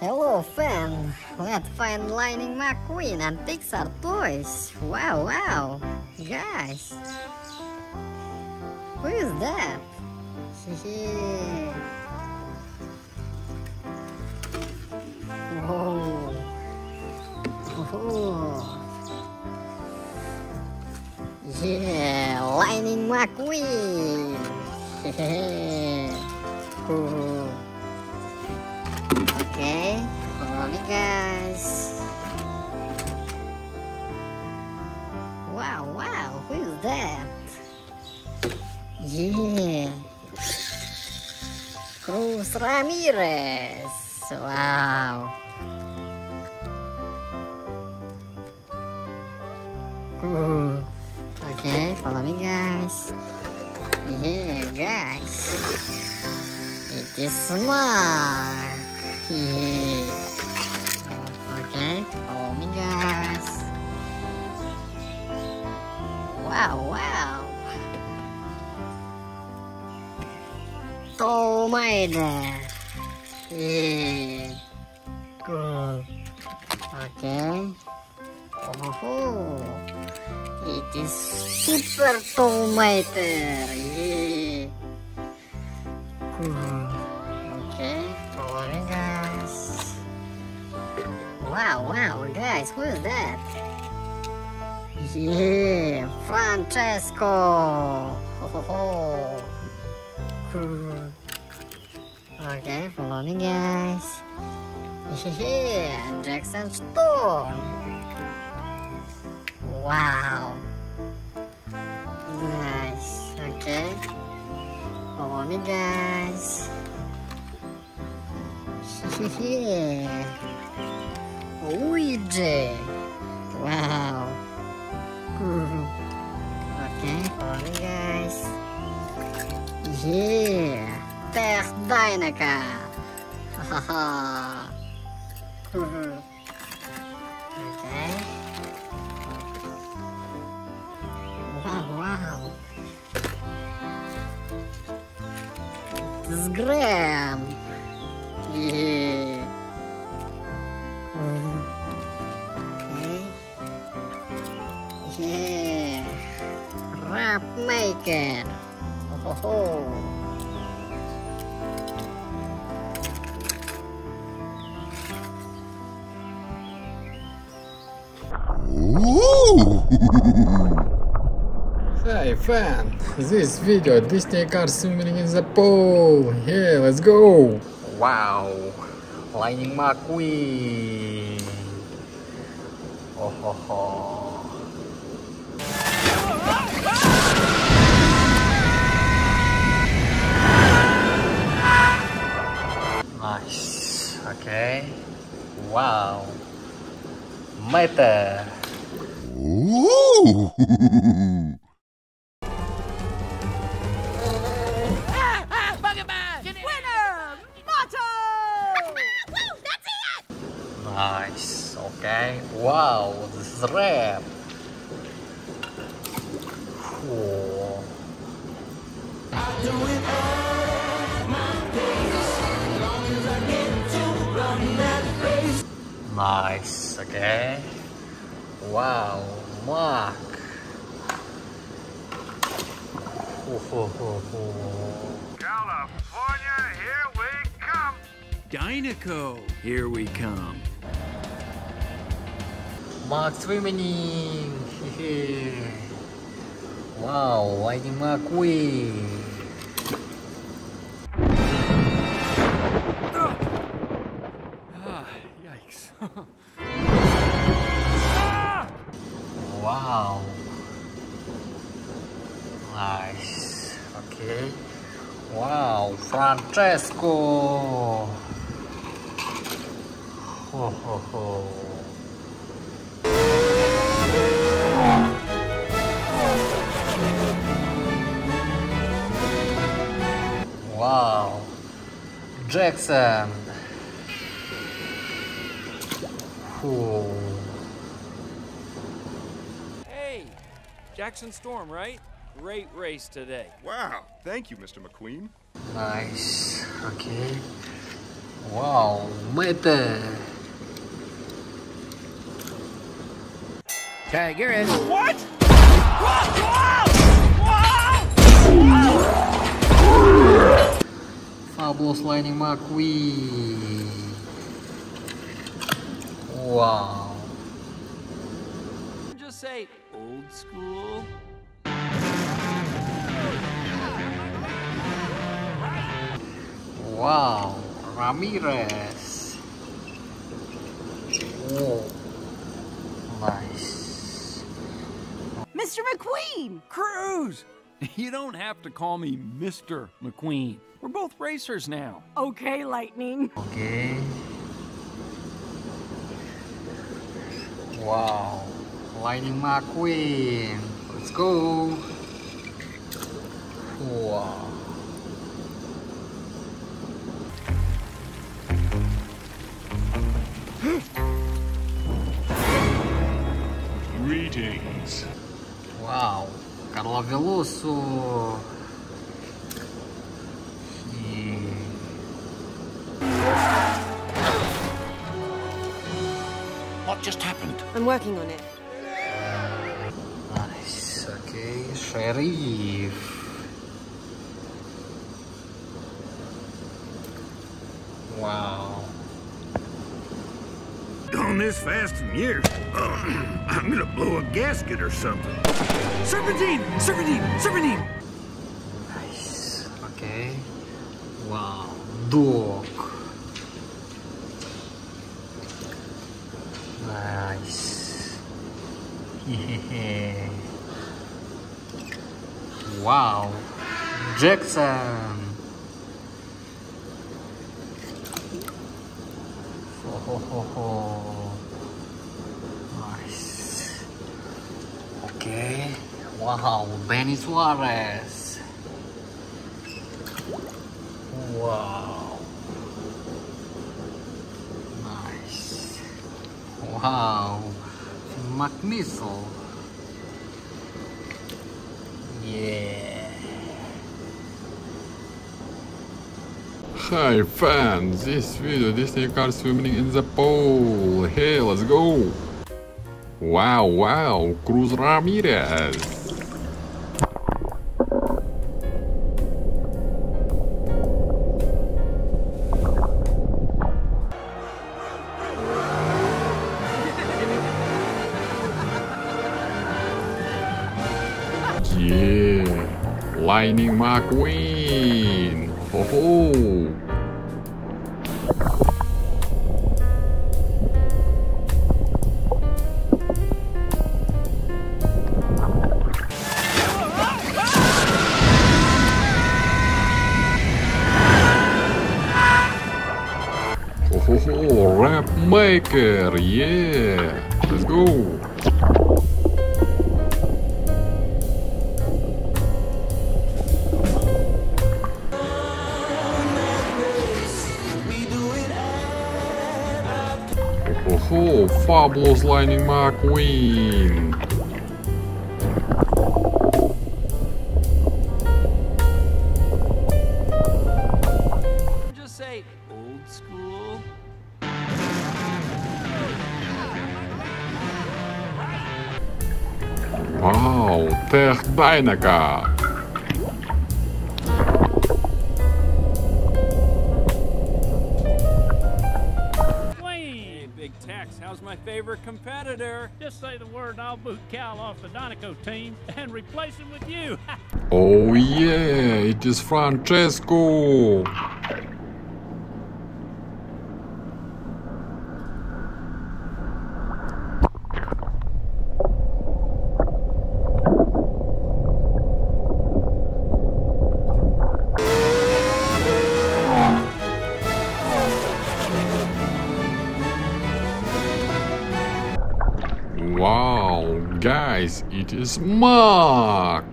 Hello fan, let's find Lightning McQueen and Pixar toys. Wow, wow, guys. Who is that? Whoa. Whoa. Yeah, Lightning McQueen. Ooh. Okay, follow me guys. Wow, wow, who is that? Yeah. Cruz Ramirez. Wow. Ooh. Okay, follow me guys. Yeah, guys. It is smart. Tow Mater. Yeah. Cool. Okay. Oh, it is super Tow Mater. Yeah. Cool. Okay, follow guys. Wow, wow, guys, who is that? Yeah, Francesco. Ho, ho, ho. Cool. Okay, follow me guys. Yeah, Jackson Storm. Wow. Nice. Okay. Follow me guys. Yeah. Luigi. Wow. Okay, follow me guys. Yeah. Tex Dinoco. Haha. okay. Wow, wow. Hey fan, this video Disney car swimming in the pool. Yeah, let's go. Wow, Lightning McQueen. Oh ho ho. Nice. Okay. Wow. Mater. Nice. Okay. Wow, this is rare. Cool. Nice. Okay. Wow, Mark. Ho, ho, ho, ho. California, here we come. Dinoco, here we come. Mark swimming. wow, Lightning McQueen. Ah, Francesco. Ho ho ho. Wow. Jackson. Cool. hey, Jackson Storm, right? Great race today. Wow. Thank you, Mr. McQueen. Nice. Okay. Wow, Mater. Tag, you're in. What? Wow! Fabulous Lightning McQueen. Wow. Just say old school. Wow, Ramirez. Whoa. Nice. Mr. McQueen! Cruz! You don't have to call me Mr. McQueen. We're both racers now. Okay, Lightning. Okay. Wow. Lightning McQueen. Let's go. Wow. Carla Veloso. What just happened? I'm working on it. Nice. Okay. Sheriff. Wow. Gone this fast in years. I'm gonna blow a gasket or something. Serpentine! Serpentine! Serpentine! Nice. Okay. Wow. Dog. Nice. Yeah. Wow. Jackson. Ho ho ho ho. Nice. Okay. Wow. Benny Suarez. Wow. Nice. Wow. McMissile. Yeah. Hi fans, this video Disney car swimming in the pool. Hey, let's go! Wow, wow, Cruz Ramirez. Lightning McQueen. Ho ho. Ho ho ho, Rap Maker, yeah, Fabulous Lightning McQueen. Just say old school. Wow, Tex Dinoco. Hey, Big Tex, how's my favorite competitor? Just say the word and I'll boot Cal off the Dinoco team and replace him with you. Oh yeah, it is Francesco. It is Mark.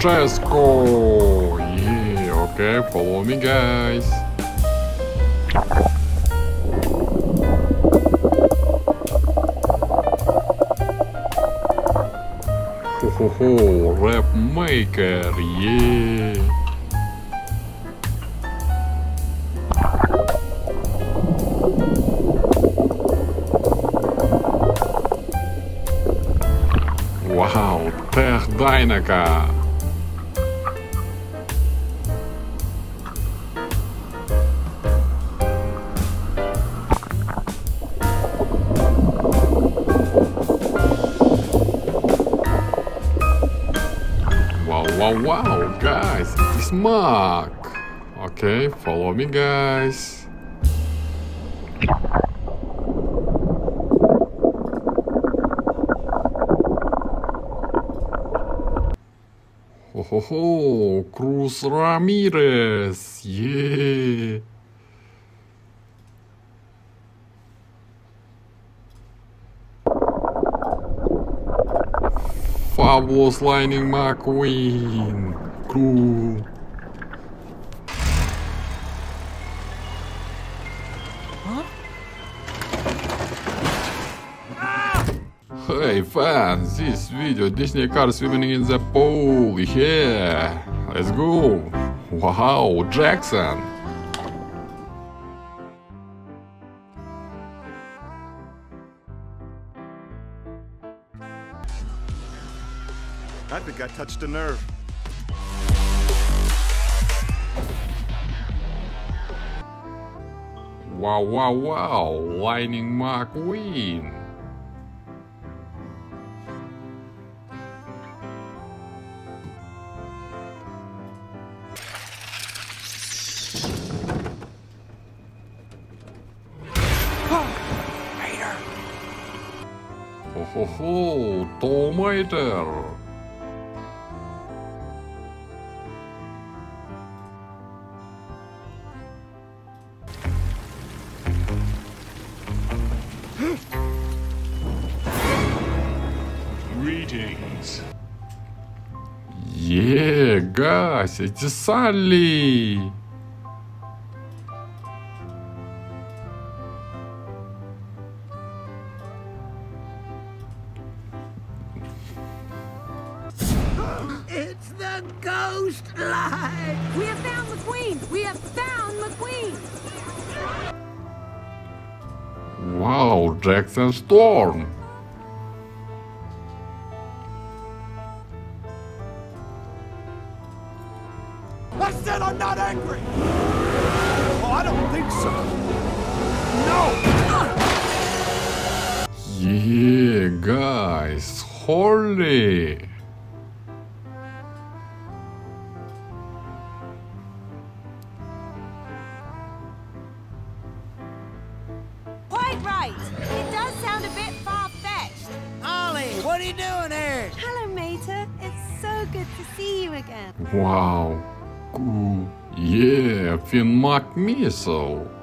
Francesco! Yeah, okay, follow me guys. Ho ho ho, rap maker, yeah. Wow, Tex Dinoco. Wow, wow, guys, it is Mark. Okay, follow me, guys. Ho ho ho, Cruz Ramirez, yeah. Fabulous Lightning McQueen. Cool. Hey fans, this video Disney car swimming in the pool, yeah, let's go. Wow, Jackson. I think I touched a nerve. Wow, wow, wow, Lightning McQueen. Ho ho ho, Tow Mater. Guys, it's Sally. It's the ghost light. We have found McQueen. We have found McQueen. Wow, Jackson Storm. Holy. Quite right. It does sound a bit far-fetched. Ollie, what are you doing here? Hello, Mater. It's so good to see you again. Wow, cool. Yeah, Finn McMissile. I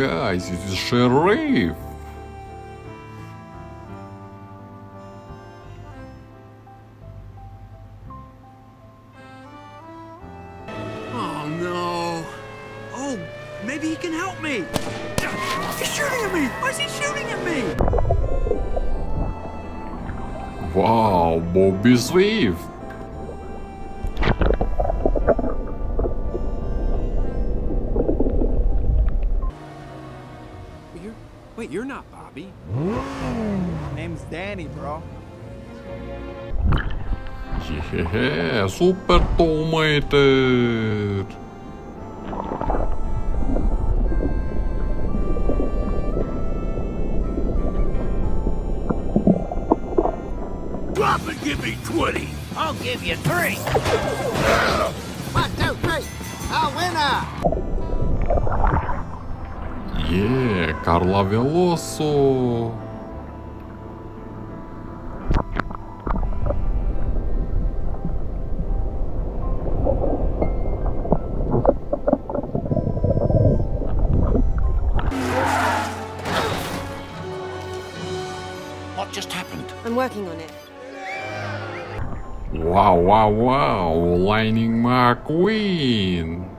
guys, it is Sheriff. Oh no. Oh, maybe he can help me. He's shooting at me. Why is he shooting at me? Wow, Bobby Swift. Wait, you're not Bobby. Name's Danny, bro. Yeah, Super Tow Mater. Drop and give me 20. I'll give you three. One, two, three. A winner. Yeah, Carla Veloso. What just happened? I'm working on it. Wow, wow, wow, Lightning McQueen!